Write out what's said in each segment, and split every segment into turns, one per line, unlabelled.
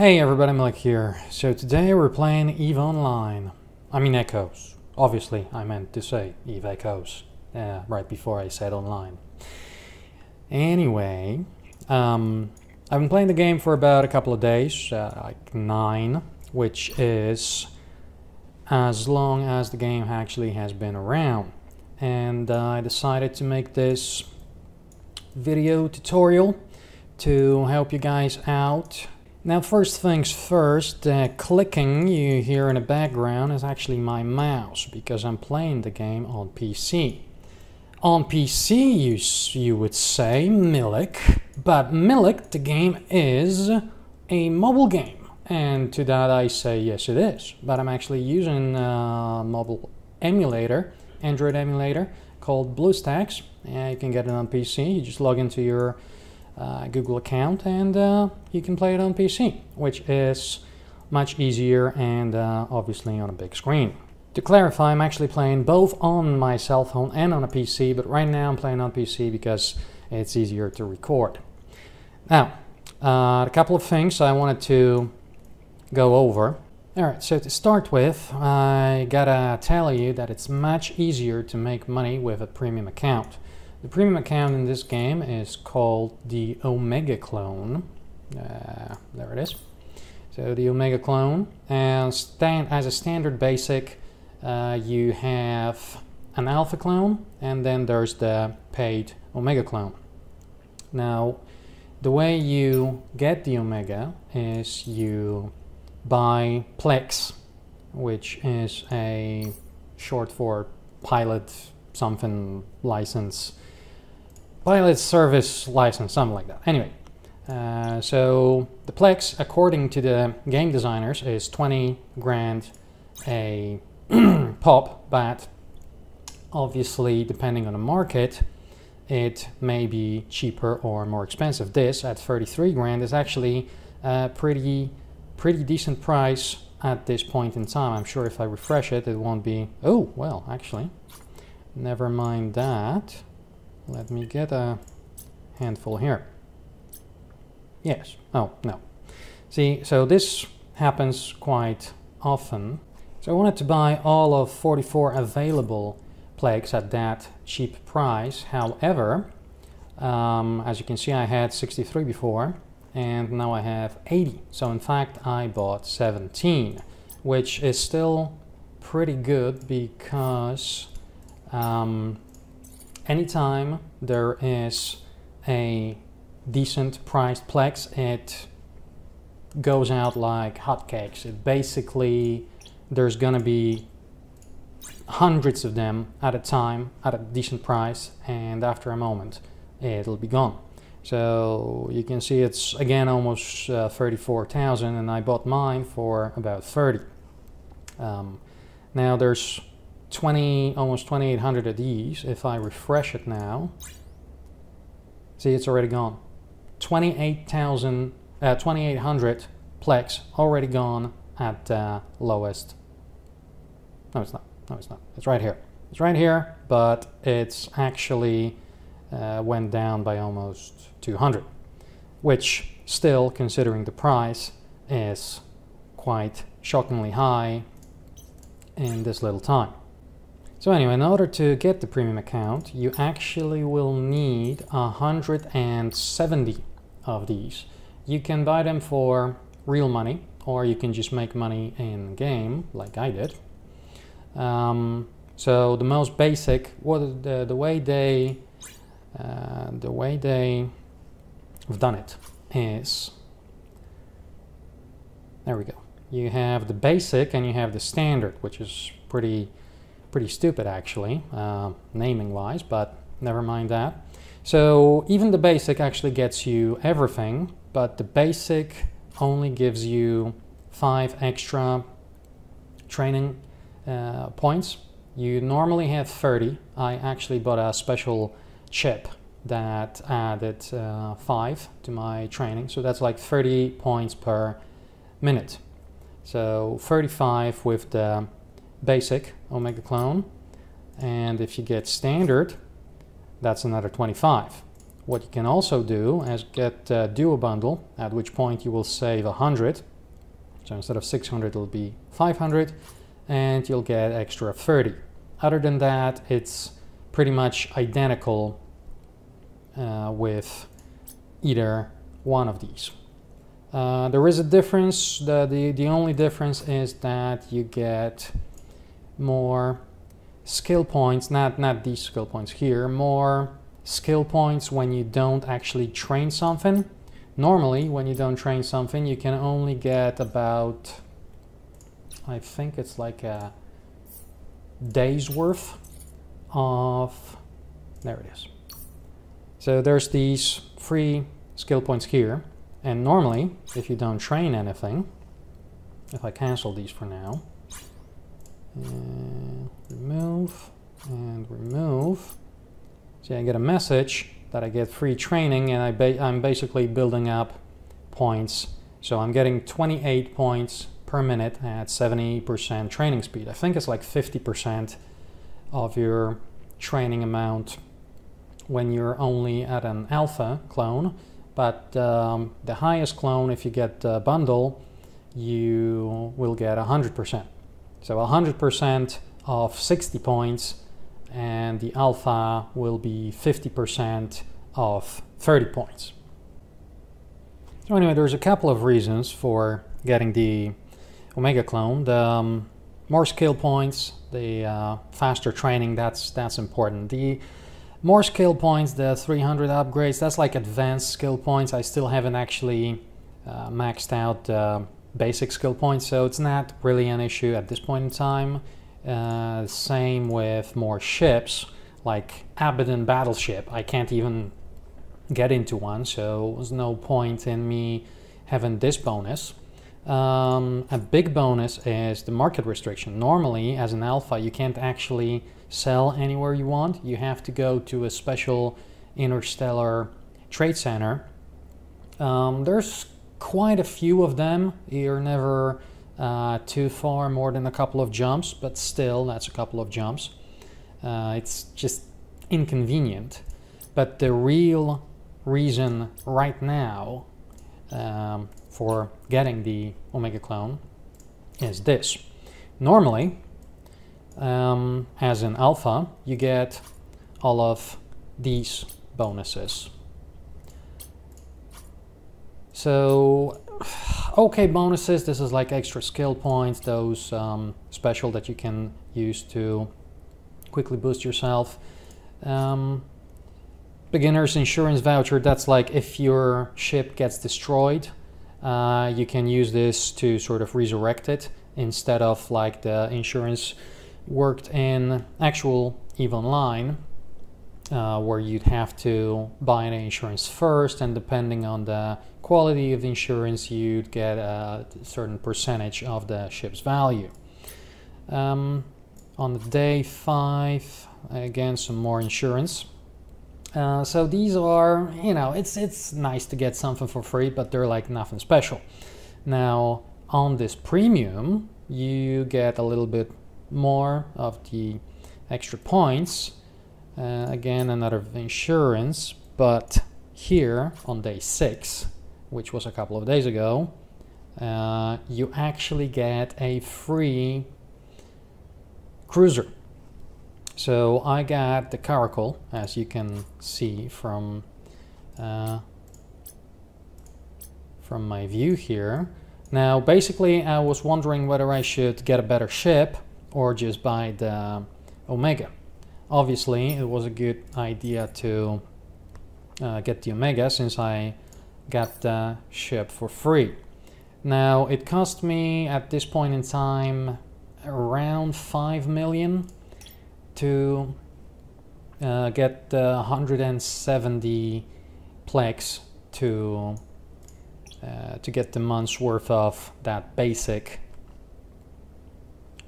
Hey everybody, Millek here. So today we're playing EVE Online. I mean Echoes. Obviously, I meant to say EVE Echoes uh, right before I said online. Anyway, um, I've been playing the game for about a couple of days, uh, like nine, which is as long as the game actually has been around. And uh, I decided to make this video tutorial to help you guys out now first things first, uh, clicking you hear in the background is actually my mouse because I'm playing the game on PC. On PC you, you would say Millek, but Millek the game is a mobile game and to that I say yes it is, but I'm actually using a mobile emulator, Android emulator called BlueStacks. Yeah, you can get it on PC, you just log into your uh, Google account and uh, you can play it on PC, which is much easier and uh, obviously on a big screen. To clarify, I'm actually playing both on my cell phone and on a PC, but right now I'm playing on PC because it's easier to record. Now, uh, a couple of things I wanted to go over. Alright, so to start with, I gotta tell you that it's much easier to make money with a premium account. The premium account in this game is called the Omega Clone. Uh, there it is. So the Omega Clone, and stand, as a standard basic, uh, you have an Alpha Clone, and then there's the paid Omega Clone. Now, the way you get the Omega is you buy Plex, which is a short for pilot something license pilot service license, something like that. Anyway, uh, so the Plex, according to the game designers, is 20 grand a pop, but obviously, depending on the market, it may be cheaper or more expensive. This at 33 grand is actually a pretty, pretty decent price at this point in time. I'm sure if I refresh it, it won't be. Oh, well, actually, never mind that. Let me get a handful here. Yes. Oh, no. See, so this happens quite often. So I wanted to buy all of 44 available Plex at that cheap price. However, um, as you can see, I had 63 before and now I have 80. So in fact, I bought 17, which is still pretty good because um, anytime there is a decent priced Plex, it goes out like hotcakes. It basically, there's gonna be hundreds of them at a time at a decent price and after a moment it'll be gone. So you can see it's again almost uh, 34,000 and I bought mine for about 30. Um, now there's 20, almost 2800 of these. If I refresh it now, see it's already gone. 28,000, uh, 2800 Plex already gone at uh, lowest. No, it's not. No, it's not. It's right here. It's right here, but it's actually uh, went down by almost 200, which still, considering the price, is quite shockingly high in this little time. So anyway, in order to get the premium account, you actually will need 170 of these. You can buy them for real money, or you can just make money in game, like I did. Um, so the most basic, what the, the way they, uh, the way they have done it is, there we go. You have the basic and you have the standard, which is pretty pretty stupid actually, uh, naming wise, but never mind that. So even the basic actually gets you everything, but the basic only gives you five extra training uh, points. You normally have 30. I actually bought a special chip that added uh, five to my training. So that's like 30 points per minute. So 35 with the basic omega clone and if you get standard that's another 25 what you can also do is get a duo bundle, at which point you will save 100. So instead of 600, it'll be 500, and you'll get extra 30. Other than that, it's pretty much identical uh, with either one of these. Uh, there is a difference. The, the, the only difference is that you get more skill points, not, not these skill points here, more skill points when you don't actually train something. Normally, when you don't train something, you can only get about, I think it's like a day's worth of, there it is. So there's these free skill points here. And normally, if you don't train anything, if I cancel these for now, and remove and remove, see I get a message that I get free training and I ba I'm basically building up points. So I'm getting 28 points per minute at 70% training speed. I think it's like 50% of your training amount when you're only at an alpha clone but um, the highest clone, if you get a bundle, you will get 100%. So 100% of 60 points and the alpha will be 50% of 30 points. So anyway, there's a couple of reasons for getting the Omega clone. The um, more skill points, the uh, faster training, that's, that's important. The more skill points, the 300 upgrades, that's like advanced skill points. I still haven't actually uh, maxed out uh, basic skill points, so it's not really an issue at this point in time. Uh, same with more ships, like Abaddon Battleship. I can't even get into one, so there's no point in me having this bonus. Um, a big bonus is the market restriction. Normally, as an alpha, you can't actually sell anywhere you want. You have to go to a special interstellar trade center. Um, there's quite a few of them. You're never uh, too far, more than a couple of jumps, but still, that's a couple of jumps. Uh, it's just inconvenient. But the real reason right now um, for getting the Omega clone is this. Normally, um, as an alpha, you get all of these bonuses. So, okay bonuses, this is like extra skill points, those um, special that you can use to quickly boost yourself. Um, beginner's insurance voucher, that's like if your ship gets destroyed, uh, you can use this to sort of resurrect it instead of like the insurance worked in actual EVE Online, uh, where you'd have to buy an insurance first, and depending on the quality of the insurance, you'd get a certain percentage of the ship's value. Um, on the day five, again, some more insurance. Uh, so these are, you know, it's it's nice to get something for free, but they're like nothing special. Now on this premium, you get a little bit more of the extra points. Uh, again, another insurance, but here on day six, which was a couple of days ago, uh, you actually get a free cruiser. So I got the Caracal, as you can see from uh, from my view here. Now, basically, I was wondering whether I should get a better ship or just buy the Omega. Obviously, it was a good idea to uh, get the Omega since I got the ship for free. Now, it cost me at this point in time around 5 million to uh, get the 170 plex to uh, to get the month's worth of that basic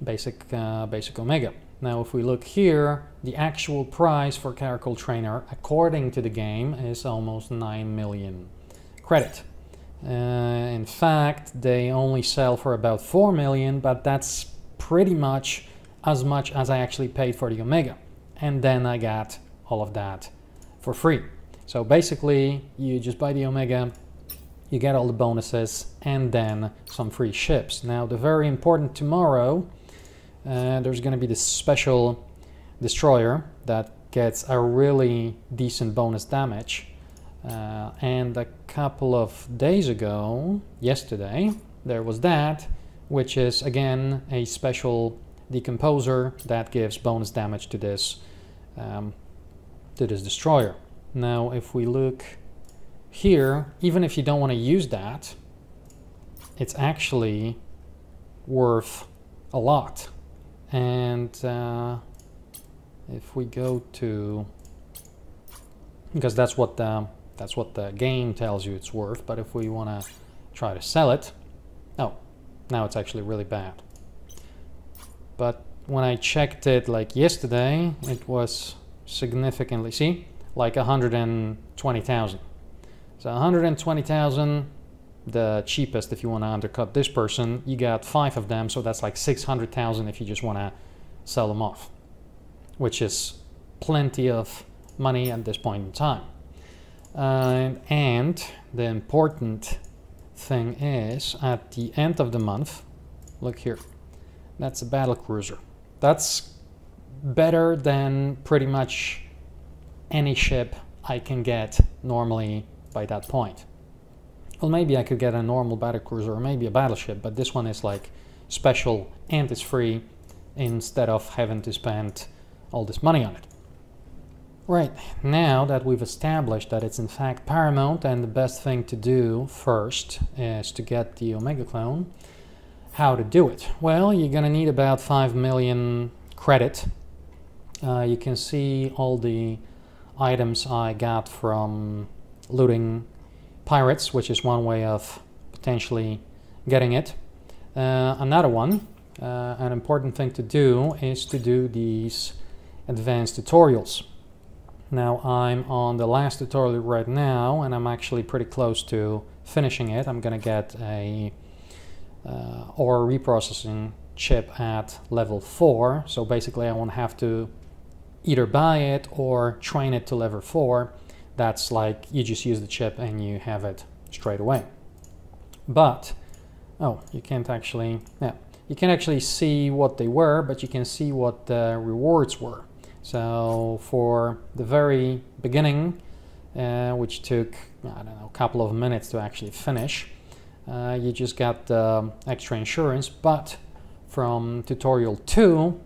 basic, uh, basic omega. Now if we look here, the actual price for Caracal Trainer according to the game is almost 9 million credit. Uh, in fact, they only sell for about 4 million, but that's pretty much as much as I actually paid for the Omega. And then I got all of that for free. So basically, you just buy the Omega, you get all the bonuses, and then some free ships. Now, the very important tomorrow, uh, there's going to be this special destroyer that gets a really decent bonus damage. Uh, and a couple of days ago, yesterday, there was that, which is again a special decomposer that gives bonus damage to this um, to this destroyer. Now, if we look here, even if you don't want to use that, it's actually worth a lot. And uh, if we go to, because that's what the, that's what the game tells you it's worth, but if we want to try to sell it, oh, now it's actually really bad. But when I checked it like yesterday, it was significantly, see, like 120,000. So 120,000, the cheapest if you want to undercut this person, you got five of them, so that's like 600,000 if you just want to sell them off, which is plenty of money at this point in time. Uh, and the important thing is at the end of the month, look here, that's a battle cruiser. That's better than pretty much any ship I can get normally by that point. Well, maybe I could get a normal battle cruiser or maybe a battleship, but this one is like special and it's free instead of having to spend all this money on it. Right, now that we've established that it's in fact paramount and the best thing to do first is to get the Omega clone, how to do it? Well, you're gonna need about 5 million credit. Uh, you can see all the items I got from looting pirates, which is one way of potentially getting it. Uh, another one, uh, an important thing to do is to do these advanced tutorials. Now I'm on the last tutorial right now and I'm actually pretty close to finishing it. I'm gonna get a uh, ore reprocessing chip at level 4 so basically I won't have to either buy it or train it to level 4. That's like you just use the chip and you have it straight away. But, oh, you can't actually, yeah, you can actually see what they were, but you can see what the rewards were. So for the very beginning, uh, which took, I don't know, a couple of minutes to actually finish, uh, you just got the extra insurance, but from tutorial 2,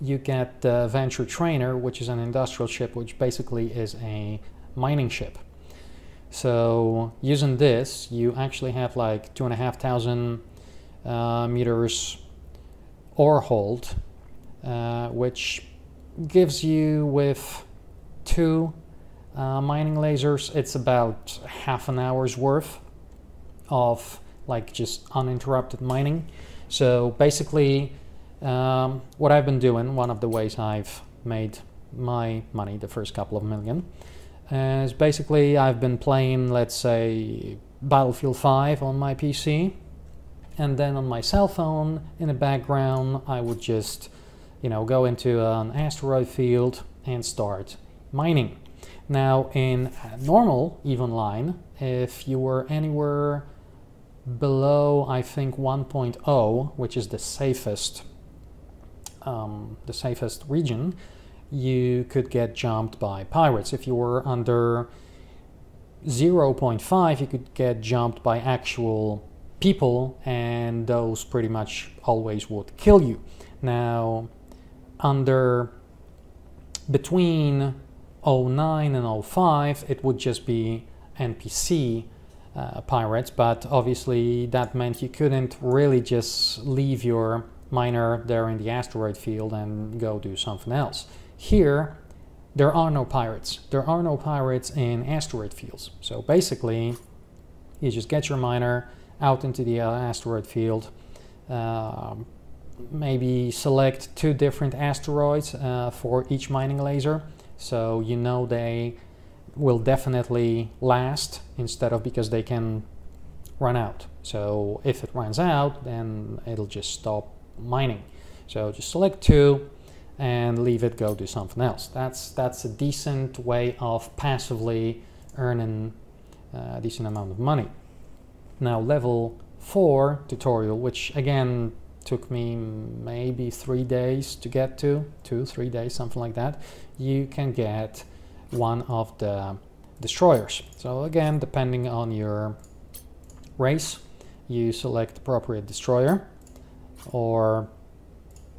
you get the Venture Trainer, which is an industrial ship, which basically is a mining ship. So using this, you actually have like two and a half thousand uh, meters ore hold, uh, which gives you with two uh, mining lasers, it's about half an hour's worth of like just uninterrupted mining. So basically um, what I've been doing, one of the ways I've made my money, the first couple of million, is basically I've been playing, let's say, Battlefield 5 on my PC, and then on my cell phone in the background, I would just, you know, go into an asteroid field and start mining. Now, in normal EVE Online, if you were anywhere below, I think, 1.0, which is the safest um, the safest region, you could get jumped by pirates. If you were under 0.5, you could get jumped by actual people, and those pretty much always would kill you. Now, under between 09 and 05, it would just be NPC uh, pirates, but obviously that meant you couldn't really just leave your miner there in the asteroid field and go do something else. Here, there are no pirates. There are no pirates in asteroid fields. So basically, you just get your miner out into the uh, asteroid field, uh, maybe select two different asteroids uh, for each mining laser. So you know they will definitely last instead of because they can run out. So if it runs out, then it'll just stop mining. So just select two and leave it go do something else. That's that's a decent way of passively earning uh, a decent amount of money. Now level 4 tutorial, which again took me maybe three days to get to, two, three days, something like that, you can get one of the destroyers. So again, depending on your race, you select appropriate destroyer or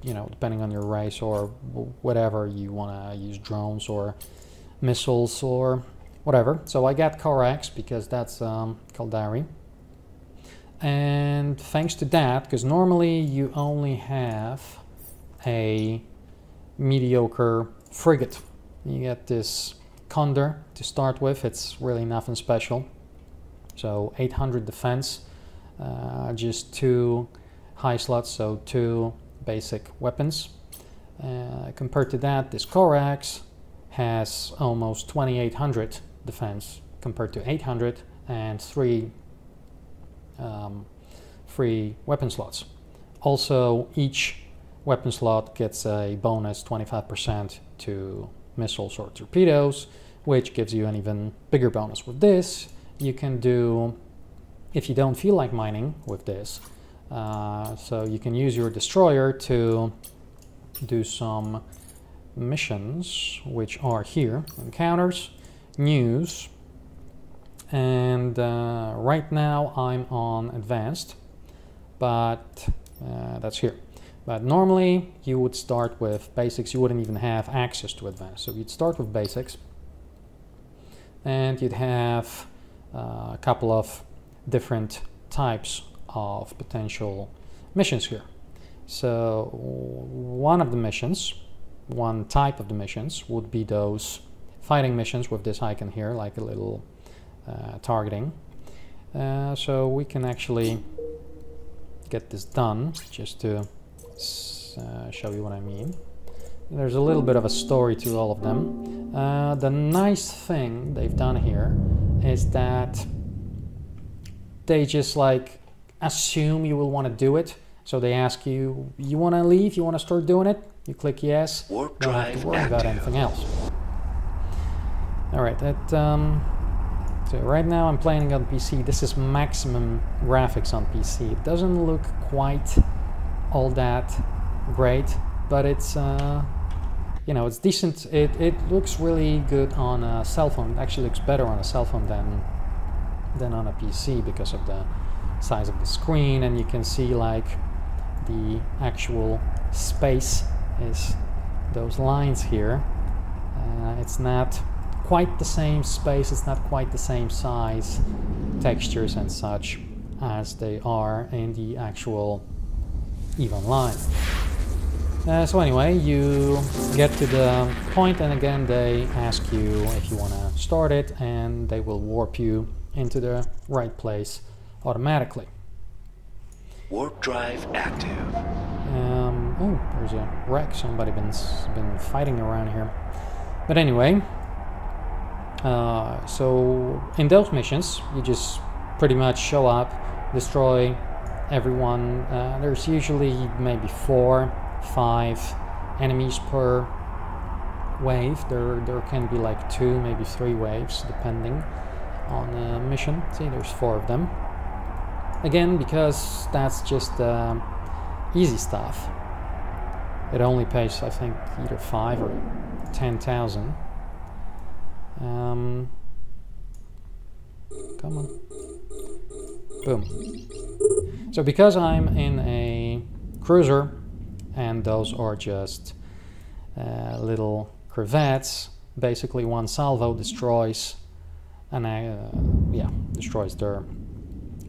you know, depending on your race or whatever you want to use drones or missiles or whatever. So I got Corax because that's um, Caldari. And thanks to that, because normally you only have a mediocre frigate. You get this Condor to start with, it's really nothing special. So 800 defense, uh, just two high slots, so two basic weapons. Uh, compared to that, this Corax has almost 2800 defense compared to 800 and three um, free weapon slots. Also, each weapon slot gets a bonus 25% to missiles or torpedoes, which gives you an even bigger bonus. With this, you can do, if you don't feel like mining with this, uh, so you can use your destroyer to do some missions, which are here, encounters, news, and uh, right now I'm on advanced, but uh, that's here. But normally you would start with basics, you wouldn't even have access to advanced. So you'd start with basics, and you'd have uh, a couple of different types of potential missions here. So one of the missions, one type of the missions would be those fighting missions with this icon here, like a little uh, targeting. Uh, so we can actually get this done just to uh, show you what I mean. There's a little bit of a story to all of them. Uh, the nice thing they've done here is that they just like assume you will want to do it. So they ask you, you want to leave? You want to start doing it? You click yes. Warp don't have to worry active. about anything else. All right, that. Um, so right now I'm playing on PC. This is maximum graphics on PC. It doesn't look quite all that great, but it's uh, you know it's decent. It it looks really good on a cell phone. It actually looks better on a cell phone than than on a PC because of the size of the screen and you can see like the actual space is those lines here. Uh, it's not quite the same space it's not quite the same size textures and such as they are in the actual EVE Online. Uh, so anyway you get to the point and again they ask you if you want to start it and they will warp you into the right place automatically.
Warp drive active.
Um, oh, there's a wreck. Somebody been been fighting around here. But anyway, uh, so in those missions, you just pretty much show up, destroy everyone. Uh, there's usually maybe four, five enemies per wave. There, there can be like two, maybe three waves, depending on the mission. See, there's four of them. Again, because that's just uh, easy stuff. It only pays, I think, either five or ten thousand. Um, come on. Boom. So because I'm in a cruiser, and those are just uh, little corvettes, basically one salvo destroys, and uh, yeah, destroys their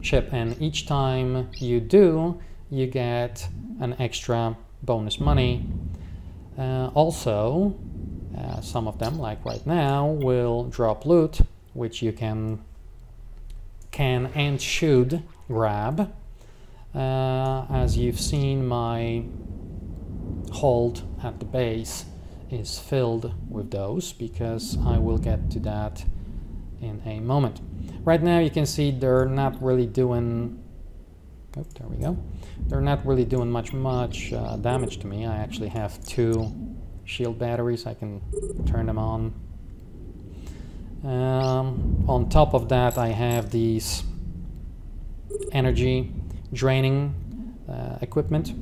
ship and each time you do you get an extra bonus money. Uh, also uh, some of them like right now will drop loot which you can can and should grab. Uh, as you've seen my hold at the base is filled with those because I will get to that in a moment Right now you can see they're not really doing, oh, there we go. They're not really doing much, much uh, damage to me. I actually have two shield batteries. I can turn them on. Um, on top of that, I have these energy draining uh, equipment.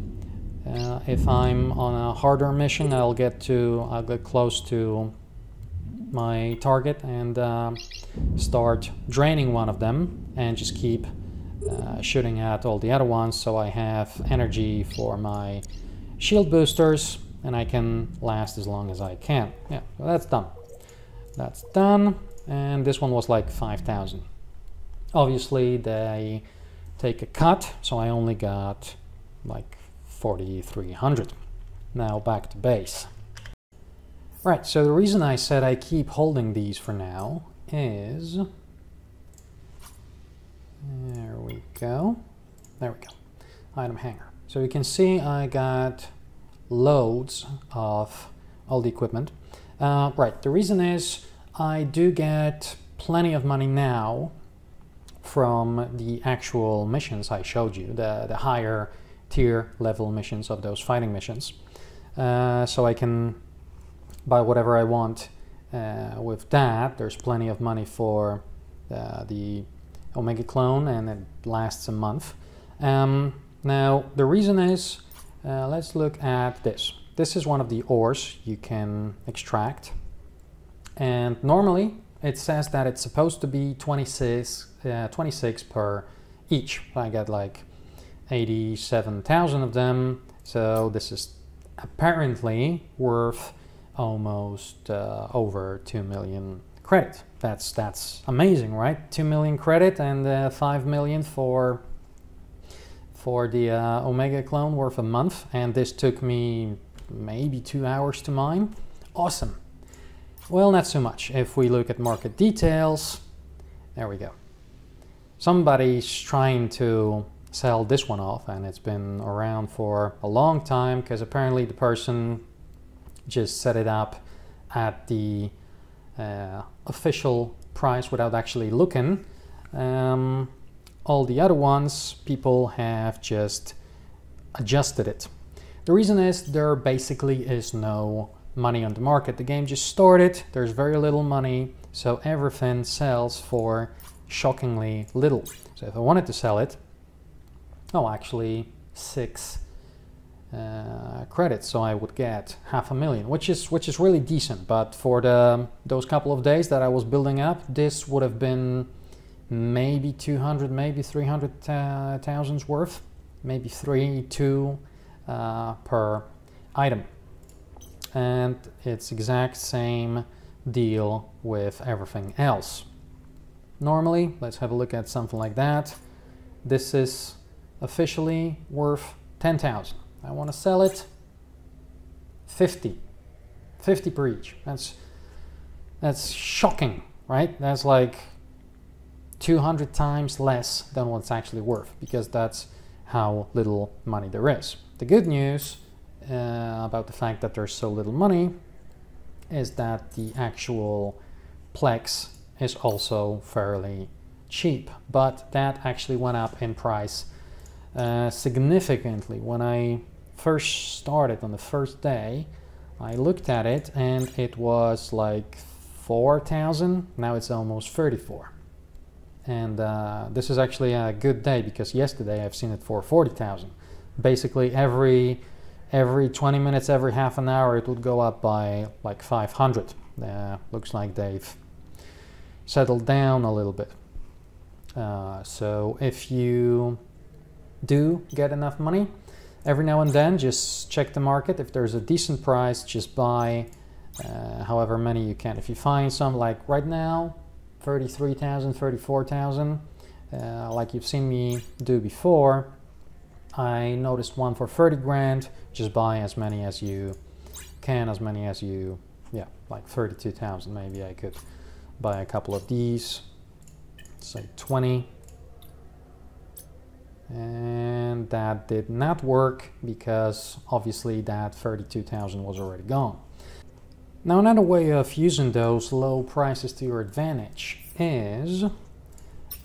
Uh, if I'm on a harder mission, I'll get to I'll get close to my target and uh, start draining one of them and just keep uh, shooting at all the other ones so I have energy for my shield boosters and I can last as long as I can. Yeah, well, that's done. That's done and this one was like 5,000. Obviously they take a cut so I only got like 4,300. Now back to base. Right, so the reason I said I keep holding these for now is... There we go. There we go. Item hangar. So you can see I got loads of all the equipment. Uh, right, the reason is I do get plenty of money now from the actual missions I showed you, the, the higher tier level missions of those fighting missions. Uh, so I can buy whatever I want uh, with that. There's plenty of money for uh, the Omega clone and it lasts a month. Um, now the reason is, uh, let's look at this. This is one of the ores you can extract and normally it says that it's supposed to be 26, uh, 26 per each. I get like 87,000 of them. So this is apparently worth almost uh, over 2 million credit. That's that's amazing, right? 2 million credit and uh, 5 million for for the uh, Omega clone worth a month and this took me maybe 2 hours to mine. Awesome. Well, not so much. If we look at market details, there we go. Somebody's trying to sell this one off and it's been around for a long time because apparently the person just set it up at the uh, official price without actually looking. Um, all the other ones, people have just adjusted it. The reason is there basically is no money on the market. The game just started, there's very little money, so everything sells for shockingly little. So if I wanted to sell it, oh, actually six uh, credits, so I would get half a million, which is which is really decent. But for the those couple of days that I was building up, this would have been maybe 200, maybe 300 uh, thousands worth, maybe three, two uh, per item. And it's exact same deal with everything else. Normally, let's have a look at something like that. This is officially worth 10,000. I want to sell it 50. 50 per each. That's that's shocking, right? That's like 200 times less than what's actually worth because that's how little money there is. The good news uh, about the fact that there's so little money is that the actual Plex is also fairly cheap, but that actually went up in price uh, significantly when I first started on the first day, I looked at it and it was like 4,000. Now it's almost 34. And uh, this is actually a good day because yesterday I've seen it for 40,000. Basically every every 20 minutes, every half an hour, it would go up by like 500. Uh, looks like they've settled down a little bit. Uh, so if you do get enough money, every now and then just check the market. If there's a decent price just buy uh, however many you can. If you find some like right now 33,000 34,000 uh, like you've seen me do before I noticed one for 30 grand just buy as many as you can as many as you yeah like 32,000 maybe I could buy a couple of these say 20 and that did not work because obviously that 32,000 was already gone. Now another way of using those low prices to your advantage is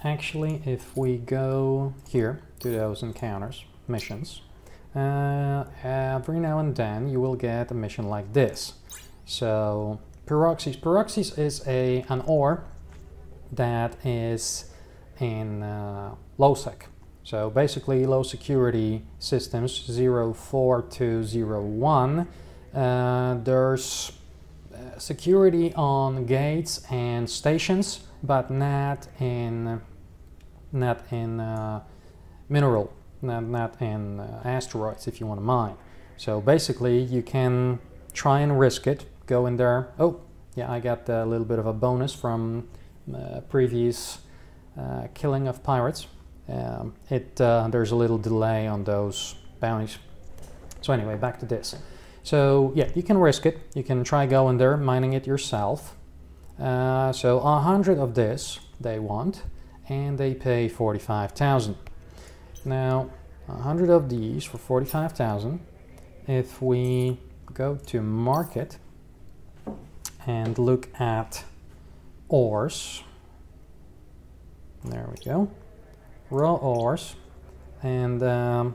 actually if we go here to those encounters, missions, uh, every now and then you will get a mission like this. So Pyroxeres. Pyroxeres is a an ore that is in uh. So basically low security systems 04201 uh, there's uh, security on gates and stations but not in not in uh, mineral not, not in uh, asteroids if you want to mine. So basically you can try and risk it go in there. Oh yeah I got a little bit of a bonus from uh, previous uh, killing of pirates um, it uh, there's a little delay on those bounties. So anyway, back to this. So yeah, you can risk it. You can try going there, mining it yourself. Uh, so a hundred of this they want, and they pay forty-five thousand. Now, a hundred of these for forty-five thousand. If we go to market and look at ores, there we go raw ores and um,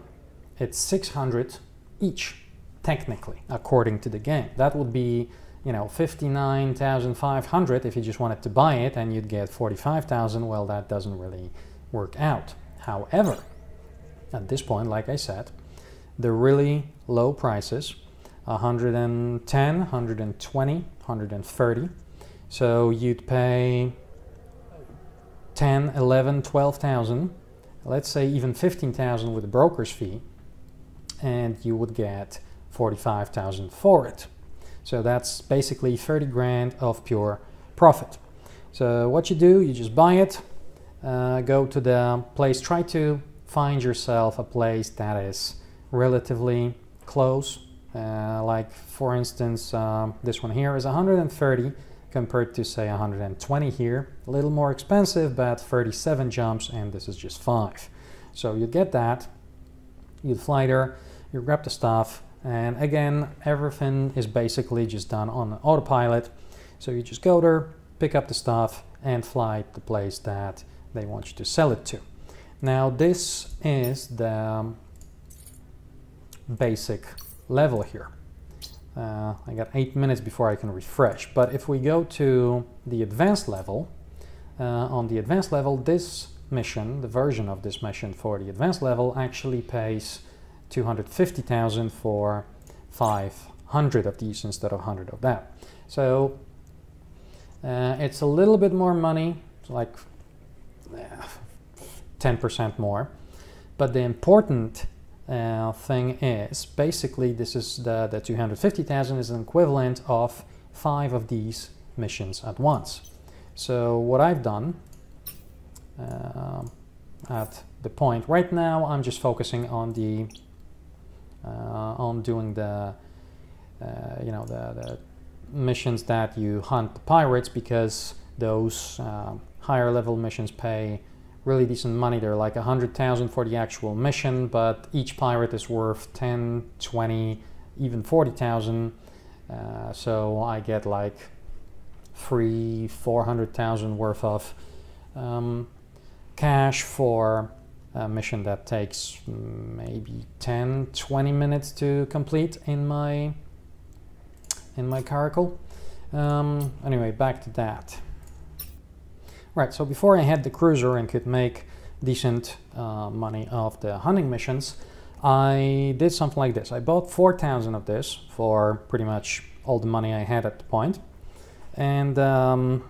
it's 600 each technically according to the game. That would be you know 59,500 if you just wanted to buy it and you'd get 45,000 well that doesn't really work out. However at this point like I said the really low prices 110 120 130 so you'd pay 10 11 12,000 let's say even 15,000 with a broker's fee, and you would get 45,000 for it. So that's basically 30 grand of pure profit. So what you do, you just buy it, uh, go to the place, try to find yourself a place that is relatively close. Uh, like for instance, um, this one here is 130 compared to say 120 here. A little more expensive, but 37 jumps and this is just five. So you get that, you fly there, you grab the stuff, and again, everything is basically just done on autopilot. So you just go there, pick up the stuff, and fly to the place that they want you to sell it to. Now this is the basic level here. Uh, I got eight minutes before I can refresh. But if we go to the advanced level, uh, on the advanced level, this mission, the version of this mission for the advanced level actually pays 250,000 for 500 of these instead of 100 of that. So uh, it's a little bit more money, like 10% more. But the important uh, thing is basically this is the, the 250,000 is an equivalent of five of these missions at once. So what I've done uh, at the point right now I'm just focusing on the uh, on doing the uh, you know the, the, missions that you hunt the pirates because those uh, higher level missions pay really decent money. They're like a hundred thousand for the actual mission, but each pirate is worth 10, 20, even 40,000. Uh, so I get like three, 400,000 worth of um, cash for a mission that takes maybe 10, 20 minutes to complete in my in my caracal. Um, anyway, back to that. Right, so before I had the cruiser and could make decent uh, money off the hunting missions, I did something like this. I bought 4,000 of this for pretty much all the money I had at the point. And um,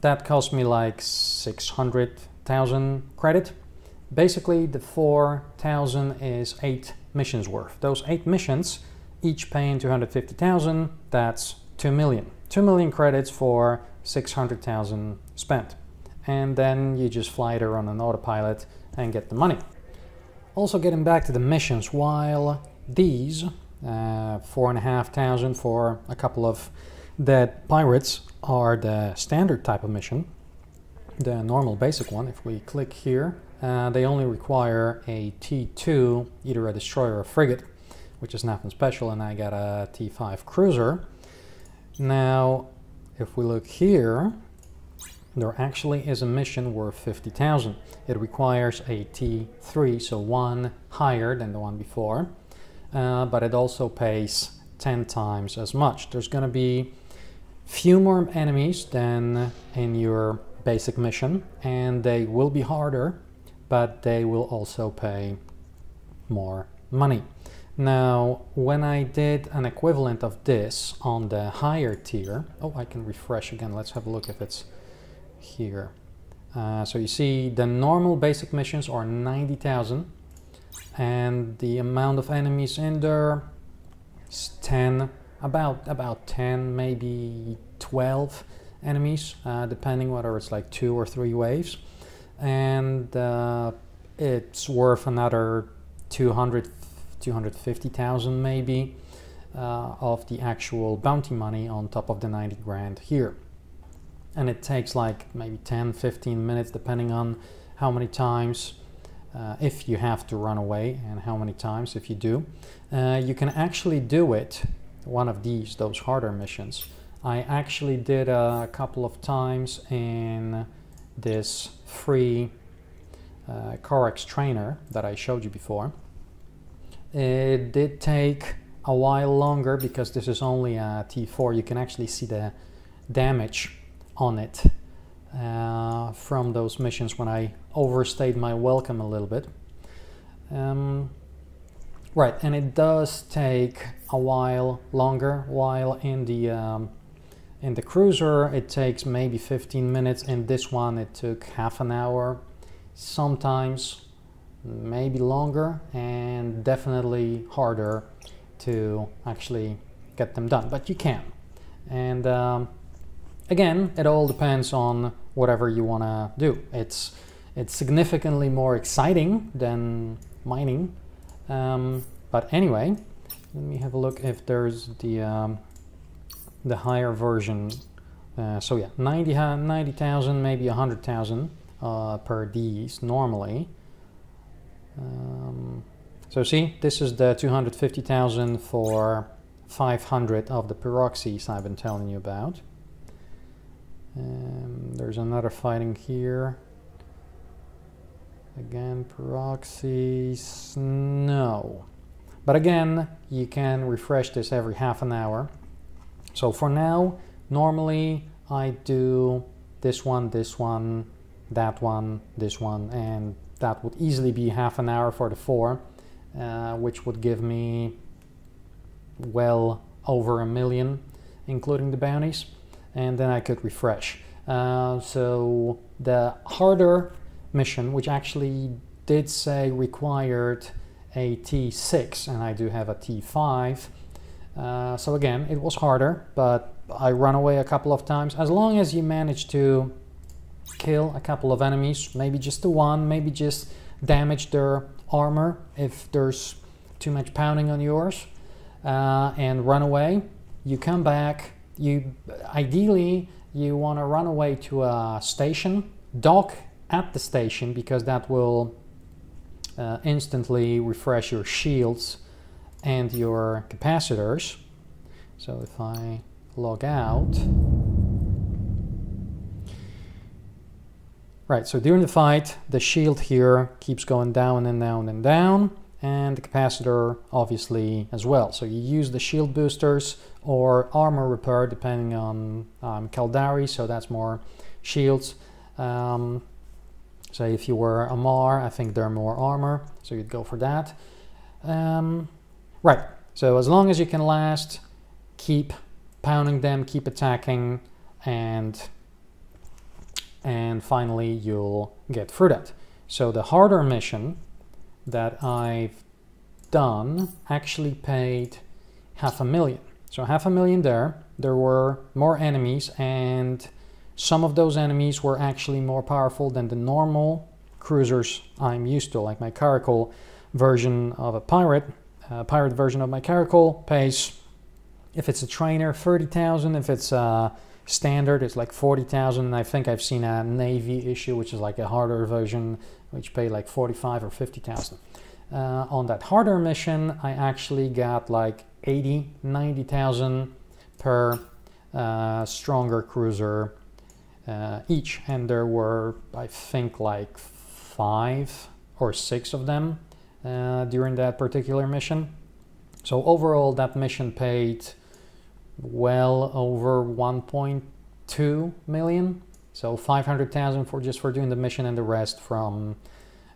that cost me like 600,000 credit. Basically, the 4,000 is eight missions worth. Those eight missions, each paying 250,000, that's 2 million. 2 million credits for 600,000 spent. And then you just fly there on an autopilot and get the money. Also getting back to the missions, while these, uh, four and a half thousand for a couple of dead pirates are the standard type of mission, the normal basic one, if we click here, uh, they only require a T2, either a destroyer or a frigate, which is nothing special, and I got a T5 cruiser. Now, if we look here, there actually is a mission worth 50,000. It requires a T3, so one higher than the one before, uh, but it also pays 10 times as much. There's going to be few more enemies than in your basic mission, and they will be harder, but they will also pay more money. Now, when I did an equivalent of this on the higher tier, oh, I can refresh again. Let's have a look if it's here. Uh, so you see the normal basic missions are 90,000 and the amount of enemies in there is 10, about, about 10, maybe 12 enemies, uh, depending whether it's like two or three waves. And uh, it's worth another 200, 250,000 maybe uh, of the actual bounty money on top of the 90 grand here and it takes like maybe 10 15 minutes depending on how many times uh, if you have to run away and how many times if you do. Uh, you can actually do it one of these those harder missions. I actually did a couple of times in this free uh, Corax trainer that I showed you before. It did take a while longer because this is only a T4 you can actually see the damage on it uh, from those missions when I overstayed my welcome a little bit. Um, right, and it does take a while longer. While in the um, in the cruiser, it takes maybe 15 minutes. In this one, it took half an hour. Sometimes maybe longer, and definitely harder to actually get them done. But you can, and um, Again, it all depends on whatever you want to do. It's, it's significantly more exciting than mining. Um, but anyway, let me have a look if there's the, um, the higher version. Uh, so yeah, 90,000, 90, maybe 100,000 uh, per Ds normally. Um, so see, this is the 250,000 for 500 of the Pyroxeres I've been telling you about. Um, there's another fighting here. Again, Pyroxeres, no. But again, you can refresh this every half an hour. So for now, normally I do this one, this one, that one, this one, and that would easily be half an hour for the four, uh, which would give me well over a million, including the bounties and then I could refresh. Uh, so the harder mission, which actually did say required a T6 and I do have a T5. Uh, so again, it was harder, but I run away a couple of times. As long as you manage to kill a couple of enemies, maybe just the one, maybe just damage their armor if there's too much pounding on yours, uh, and run away, you come back, you ideally you want to run away to a station, dock at the station because that will uh, instantly refresh your shields and your capacitors. So if I log out, right, so during the fight, the shield here keeps going down and down and down and the capacitor obviously as well. So you use the shield boosters or armor repair depending on um, Caldari, so that's more shields. Um, so if you were Amarr, I think they're more armor, so you'd go for that. Um, right, so as long as you can last, keep pounding them, keep attacking, and and finally you'll get through that. So the harder mission that I've done actually paid half a million. So half a million there. There were more enemies and some of those enemies were actually more powerful than the normal cruisers I'm used to, like my Caracal version of a pirate. Uh, pirate version of my Caracal pays, if it's a trainer, 30,000. If it's a standard, it's like 40,000. And I think I've seen a Navy issue, which is like a harder version, which pay like 45 or 50,000. Uh, on that harder mission, I actually got like 80, 90,000 per uh, stronger cruiser uh, each, and there were, I think, like five or six of them uh, during that particular mission. So overall, that mission paid well over 1.2 million. So 500,000 for just for doing the mission, and the rest from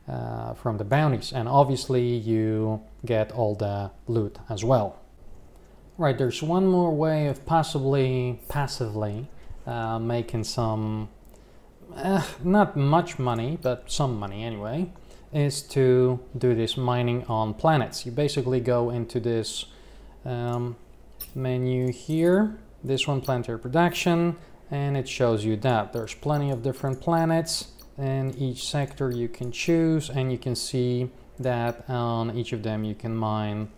uh, from the bounties. And obviously, you get all the loot as well. Right, there's one more way of possibly passively uh, making some, uh, not much money, but some money anyway, is to do this mining on planets. You basically go into this um, menu here, this one, planetary production, and it shows you that there's plenty of different planets and each sector you can choose and you can see that on each of them you can mine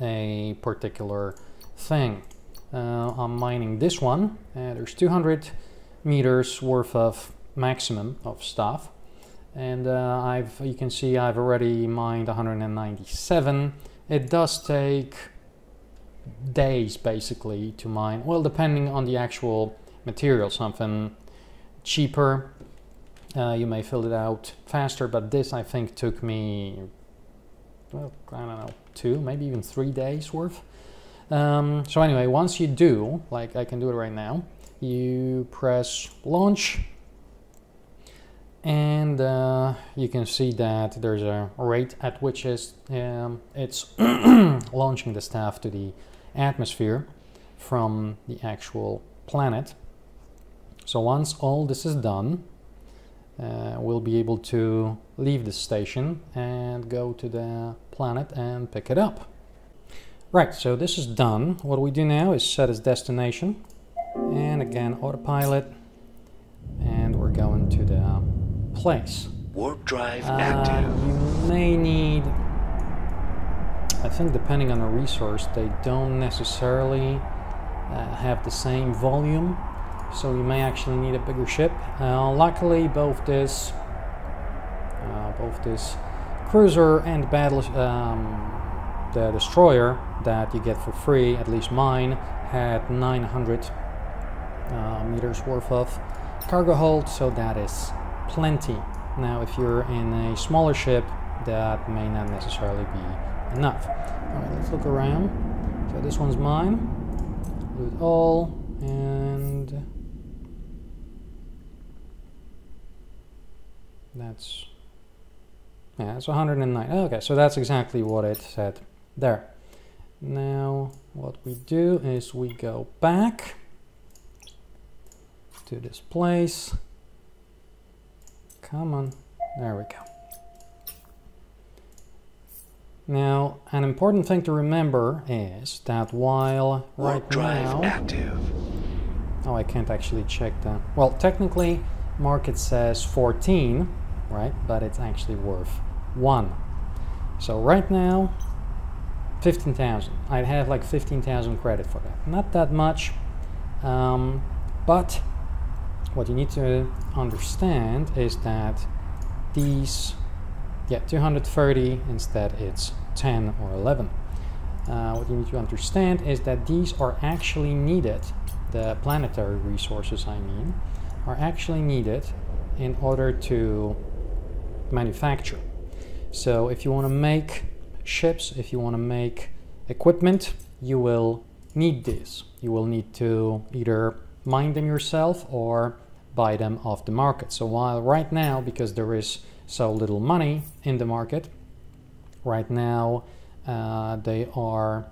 a particular thing. Uh, I'm mining this one. Uh, there's 200 meters worth of maximum of stuff. And uh, I've, you can see I've already mined 197. It does take days basically to mine. Well, depending on the actual material, something cheaper, uh, you may fill it out faster, but this I think took me, well, I don't know, two, maybe even three days worth. Um, so anyway, once you do, like I can do it right now, you press launch and uh, you can see that there's a rate at which is, um, it's launching the staff to the atmosphere from the actual planet. So once all this is done, uh, we'll be able to leave the station and go to the planet and pick it up. Right, so this is done. What we do now is set as destination and again autopilot and we're going to the place.
Warp drive
Uh,
active.
you may need, I think depending on the resource, they don't necessarily uh, have the same volume, so you may actually need a bigger ship. Uh, luckily, both this, uh, both this cruiser and battle, um, the destroyer that you get for free, at least mine, had 900 uh, meters worth of cargo hold, so that is plenty. Now, if you're in a smaller ship, that may not necessarily be enough. All right, let's look around. So this one's mine. Loot all, and that's yeah, it's 109. Okay, so that's exactly what it said there. Now, what we do is we go back to this place. Come on, there we go. Now, an important thing to remember is that while right now,
active.
oh, I can't actually check that. Well, technically, market says 14, right? But it's actually worth one. So right now, 15,000. I'd have like 15,000 credit for that. Not that much, um, but what you need to understand is that these, yeah, 230 instead it's 10 or 11. Uh, what you need to understand is that these are actually needed, the planetary resources I mean, are actually needed in order to manufacture. So if you want to make ships, if you want to make equipment, you will need this. You will need to either mine them yourself or buy them off the market. So while right now, because there is so little money in the market, right now uh, they are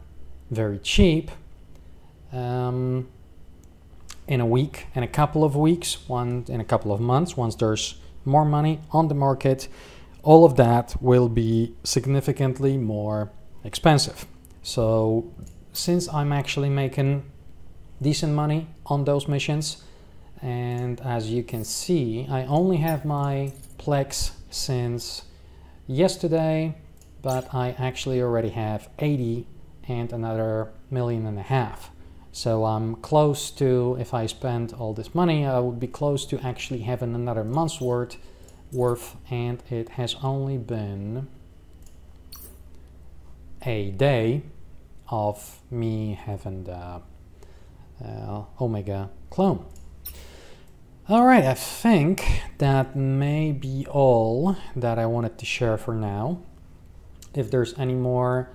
very cheap. Um, in a week, in a couple of weeks, one in a couple of months, once there's more money on the market, all of that will be significantly more expensive. So since I'm actually making decent money on those missions, and as you can see, I only have my Plex since yesterday, but I actually already have 80 and another million and a half. So I'm close to, if I spend all this money, I would be close to actually having another month's worth, worth and it has only been a day of me having the uh, Omega clone. All right, I think that may be all that I wanted to share for now. If there's any more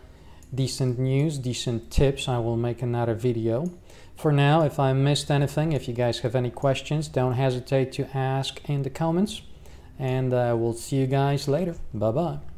decent news, decent tips, I will make another video. For now, if I missed anything, if you guys have any questions, don't hesitate to ask in the comments. And uh, we'll see you guys later. Bye bye.